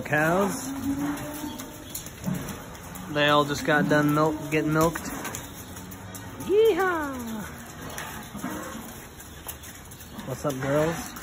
Cows. They all just got done milk getting milked. Yeehaw! What's up, girls?